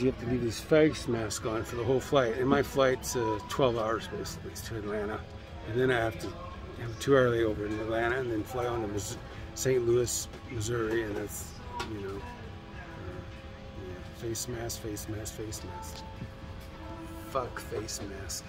You have to leave this face mask on for the whole flight. And my flight's uh, 12 hours basically to Atlanta. And then I have to have a two hour layover in Atlanta and then fly on to St. Louis, Missouri. And that's, you know, uh, yeah, face mask, face mask, face mask. Fuck face mask.